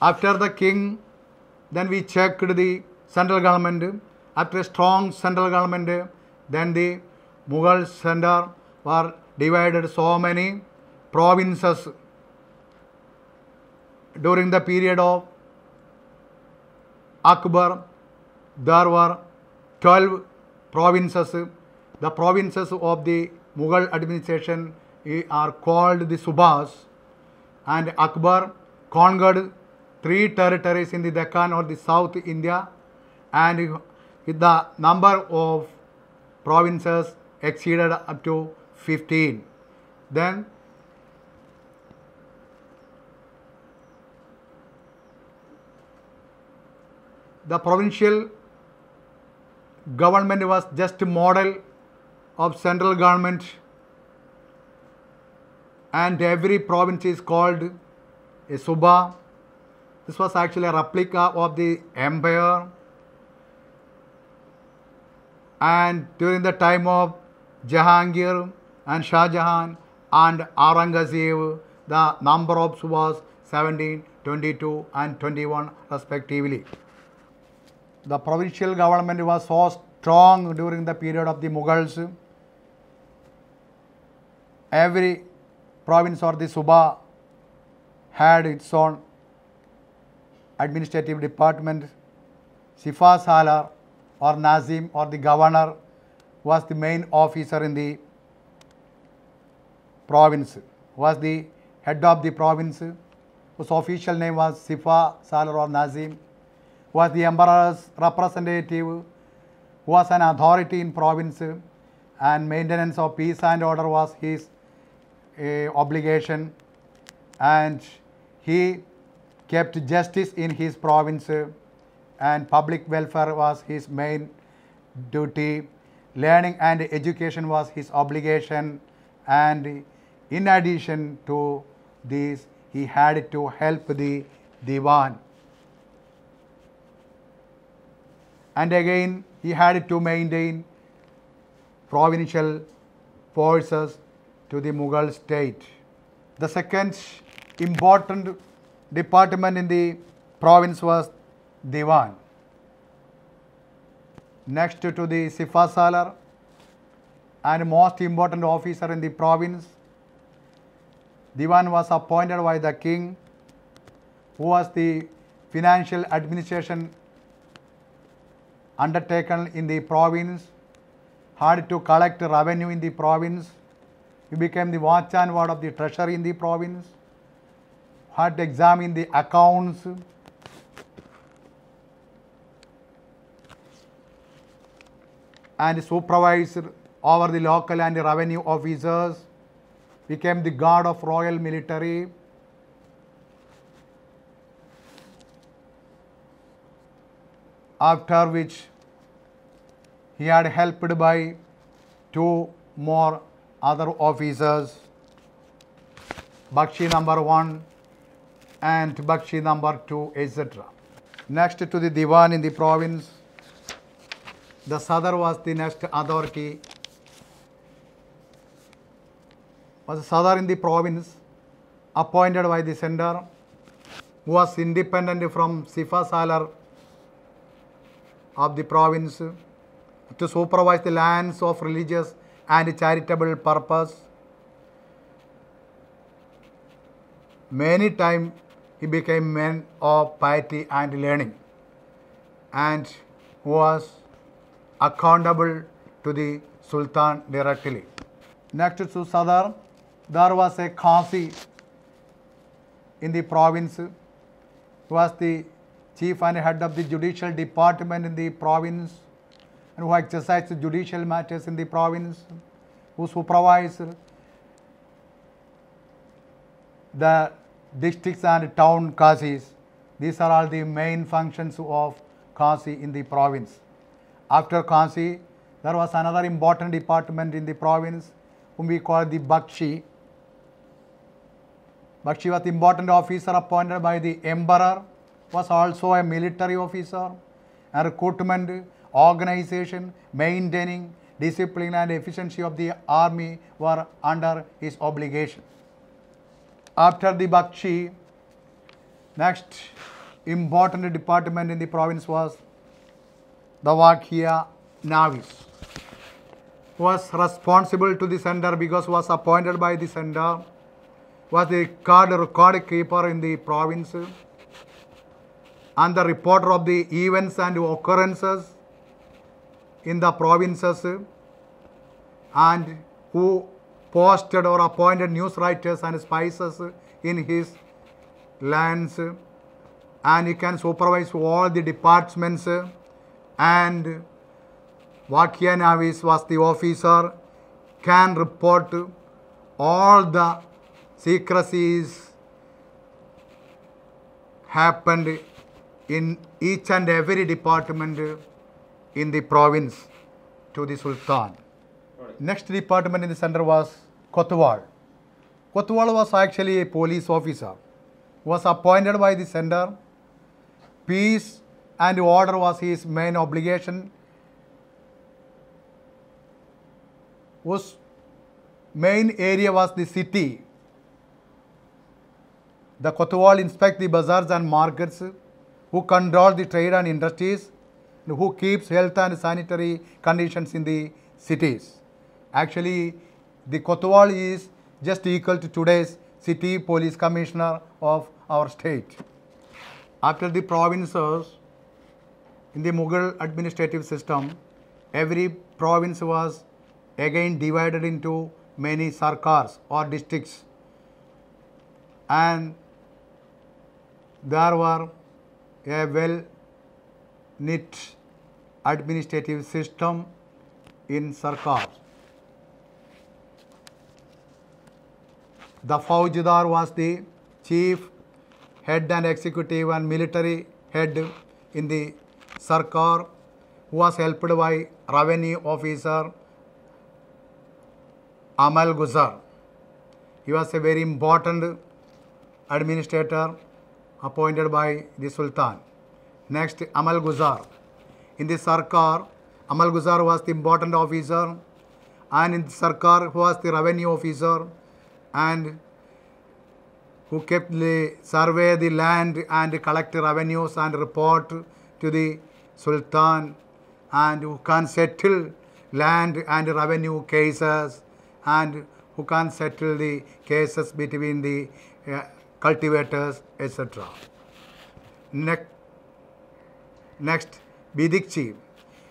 After the king, then we checked the central government. After a strong central government, then the Mughal center were divided so many provinces during the period of Akbar, there were 12 provinces. The provinces of the Mughal administration eh, are called the Subhas, and Akbar conquered three territories in the Deccan or the South India, and with the number of provinces exceeded up to 15. Then the provincial government was just a model of central government and every province is called a Subha. This was actually a replica of the empire and during the time of Jahangir and Shah Jahan and Aurangzeb, the number of Subhas 17, 22 and 21 respectively. The provincial government was so strong during the period of the Mughals. Every province or the Subha had its own administrative department. Sifa Salar or Nazim or the governor was the main officer in the province, was the head of the province, whose official name was Sifa Salar or Nazim, was the emperor's representative, was an authority in province and maintenance of peace and order was his uh, obligation and he kept justice in his province and public welfare was his main duty learning and education was his obligation and in addition to this he had to help the Diwan and again he had to maintain provincial forces to the Mughal state. The second important department in the province was Diwan. Next to the Sifa Salar and most important officer in the province, Diwan was appointed by the king who was the financial administration undertaken in the province, had to collect revenue in the province. He became the watch and ward of the treasury in the province, had to examine the accounts, and supervised over the local and revenue officers, became the guard of royal military, after which he had helped by two more other officers, Bakshi number one and Bakshi number two, etc. Next to the Diwan in the province, the Sadar was the next authority. Was Sadar in the province, appointed by the who was independent from Sifa Salar of the province to supervise the lands of religious and charitable purpose. Many times he became man of piety and learning and was accountable to the Sultan directly. Next to Sadar, there was a Qasi in the province who was the chief and head of the judicial department in the province and who exercised judicial matters in the province, who supervised the districts and town Qasis. These are all the main functions of Qasi in the province. After Qasi, there was another important department in the province whom we call the Bakshi. Bakshi was important officer appointed by the emperor, was also a military officer, and recruitment, organization, maintaining, discipline and efficiency of the army were under his obligation. After the Bakshi, Next important department in the province was the Vakia Navis. Was responsible to the center because was appointed by the center, was the card record keeper in the province, and the reporter of the events and occurrences in the provinces, and who posted or appointed news writers and spies in his lands and he can supervise all the departments and Vakya was the officer can report all the secrecies happened in each and every department in the province to the Sultan. Next department in the center was Kotwal. Kotwal was actually a police officer. Was appointed by the center. Peace and order was his main obligation. Was main area was the city. The Kotwal inspect the bazaars and markets, who control the trade and industries, who keeps health and sanitary conditions in the cities. Actually, the Kotwal is just equal to today's city police commissioner of our state. After the provinces, in the Mughal administrative system, every province was again divided into many sarkars or districts. And there were a well knit administrative system in sarkars. The Faujidar was the chief head and executive and military head in the Sarkar who was helped by revenue officer Amal Guzar. He was a very important administrator appointed by the Sultan. Next, Amal Guzar. In the Sarkar, Amal Guzar was the important officer and in the Sarkar who was the revenue officer and who kept the survey the land and collect revenues and report to the Sultan and who can settle land and revenue cases and who can settle the cases between the uh, cultivators etc. Next, next Bidikchi.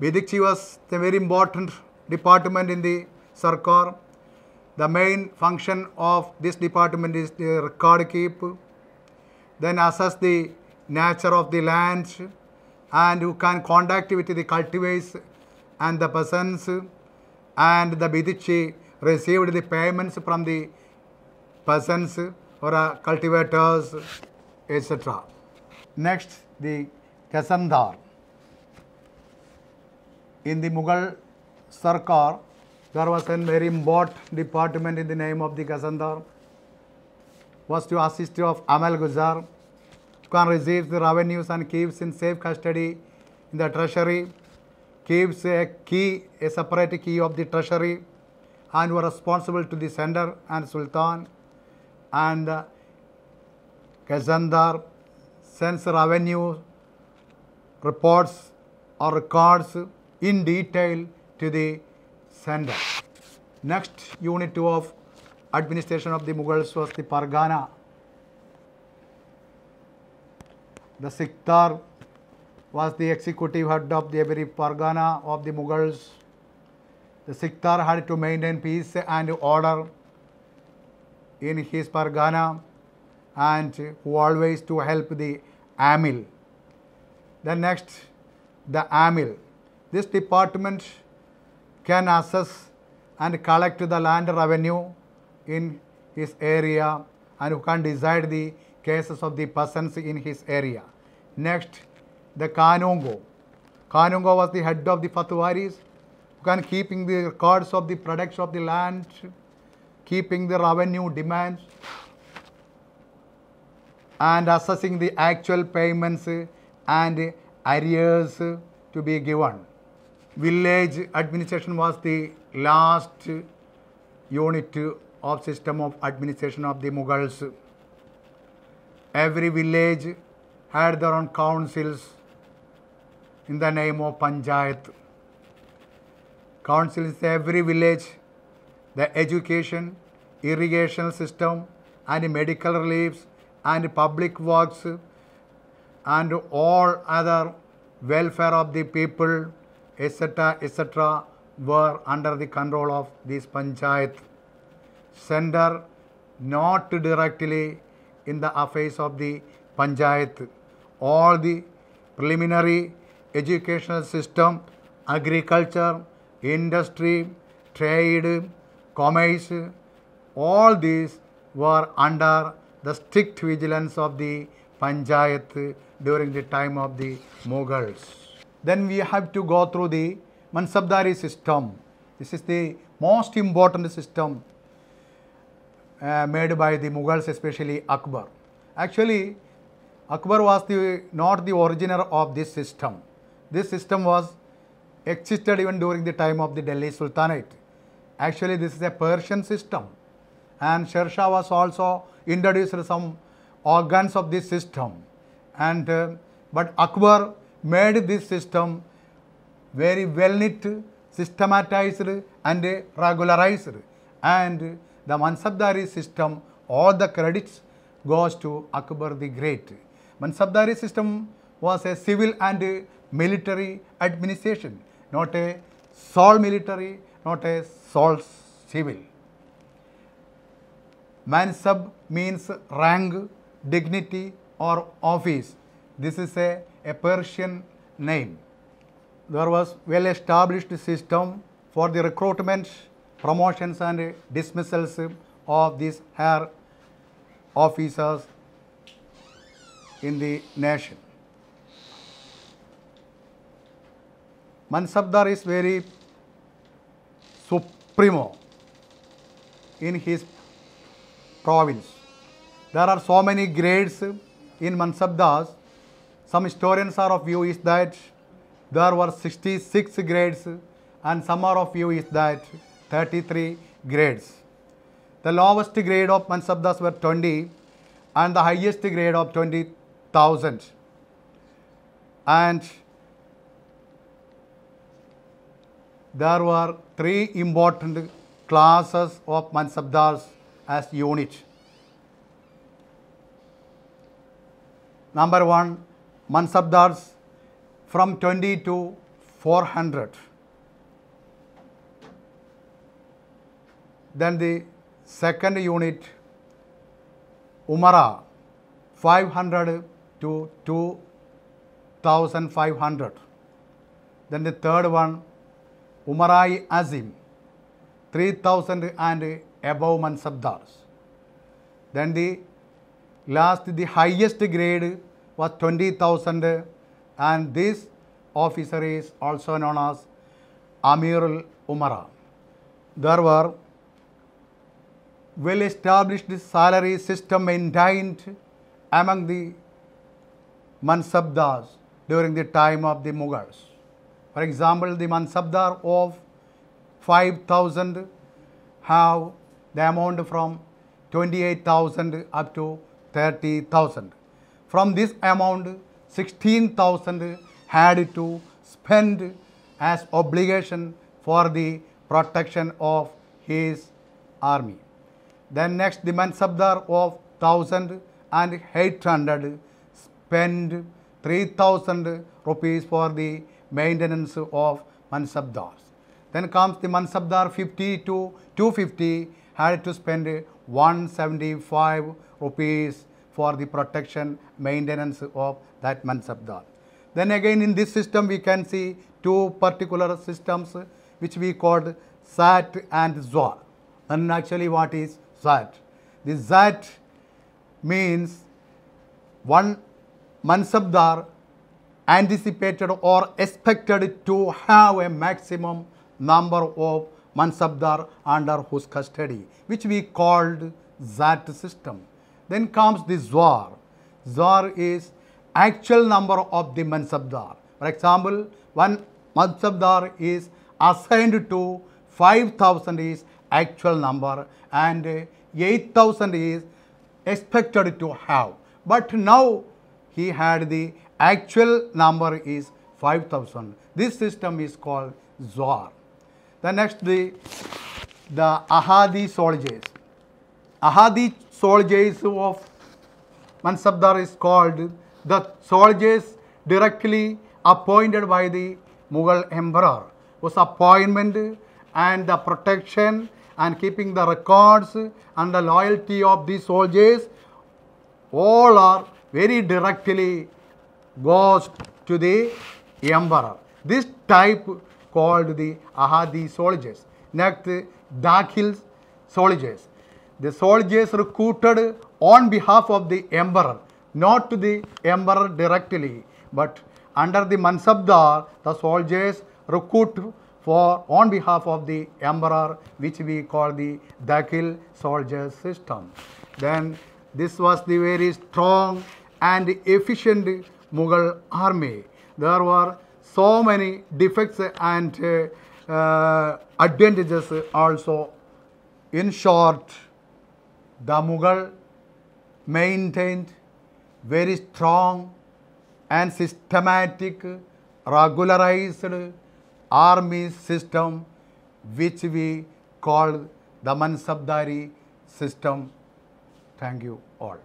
Bidikchi was a very important department in the Sarkar the main function of this department is the record keep, then assess the nature of the lands, and you can contact with the cultivators and the peasants and the Bidikchi received the payments from the peasants or uh, cultivators etc. Next the Kasandar. In the Mughal Sarkar, there was a very important department in the name of the Gazandar. Was to assist of Amal Guzar can receive the revenues and keeps in safe custody in the treasury keeps a key a separate key of the treasury and were responsible to the sender and sultan. And uh, sends revenue reports or records in detail to the sender. Next unit of administration of the Mughals was the Pargana. The Siktar was the executive head of the every Pargana of the Mughals. The Siktar had to maintain peace and order in his Pargana and who always to help the Amil. Then next, the Amil. This department can assess and collect the land revenue in his area and who can decide the cases of the persons in his area. Next, the Kanungo. Kanungo was the head of the Patwaris who can keeping the records of the products of the land, keeping the revenue demands and assessing the actual payments and arrears to be given village administration was the last unit of system of administration of the Mughals. every village had their own councils in the name of Panchayat. Councils every village, the education, irrigation system, and medical reliefs, and public works, and all other welfare of the people, etc., etc., were under the control of this Panchayat. Center not directly in the affairs of the Panchayat. All the preliminary educational system, agriculture, industry, trade, commerce, all these were under the strict vigilance of the Panchayat during the time of the Mughals. Then we have to go through the Mansabdari system. This is the most important system uh, made by the Mughals, especially Akbar. Actually, Akbar was the not the originator of this system. This system was existed even during the time of the Delhi Sultanate. Actually, this is a Persian system, and Sher Shah was also introduced some organs of this system, and uh, but Akbar made this system very well knit, systematized, and regularized, and the Mansabdari system, all the credits goes to Akbar the Great. Mansabdari system was a civil and military administration, not a sole military, not a sole civil. Mansab means rank, dignity, or office. This is a, a Persian name. There was well established system for the recruitment, promotions and dismissals of these higher officers in the nation. Mansabdar is very supremo in his province. There are so many grades in Mansabdars. Some historians are of view is that there were 66 grades and some are of view is that 33 grades. The lowest grade of Mansabdars were 20 and the highest grade of 20,000. And there were three important classes of Mansabdars as unit. Number one, Mansabdars from 20 to 400. Then the second unit, Umara, 500 to 2500. Then the third one, Umarai Azim, 3000 and above Mansabdars. Then the last, the highest grade was 20,000 and this officer is also known as Amirul Umara. There were well established salary system maintained among the Mansabdars during the time of the Mughals. For example, the Mansabdar of 5000 have the amount from 28,000 up to 30,000. From this amount, 16,000 had to spend as obligation for the protection of his army. Then next the Mansabdar of 1800 spend 3000 rupees for the maintenance of Mansabdars. Then comes the Mansabdar 50 to 250 had to spend 175 rupees for the protection maintenance of that Mansabdar. Then again in this system we can see two particular systems which we called Zat and Zwar. And actually what is Zat? The Zat means one Mansabdar anticipated or expected to have a maximum number of Mansabdar under whose custody, which we called Zat system. Then comes the Zwar. Zwar is actual number of the Mansabdar. For example, one Mansabdar is assigned to 5000 is actual number and 8000 is expected to have. But now he had the actual number is 5000. This system is called Zohar. The next the, the Ahadi soldiers. Ahadi soldiers of Mansabdar is called the soldiers directly appointed by the Mughal emperor whose appointment and the protection and keeping the records and the loyalty of these soldiers all are very directly goes to the emperor. This type called the Ahadi soldiers. Next, Dakhil soldiers. The soldiers recruited on behalf of the emperor, not to the emperor directly, but under the Mansabdar, the soldiers recruit for on behalf of the emperor, which we call the Dakhil soldier system. Then this was the very strong and efficient Mughal army. There were so many defects and uh, uh, advantages also. In short, the Mughal maintained very strong and systematic regularized army system which we call the Mansabdari system. Thank you all.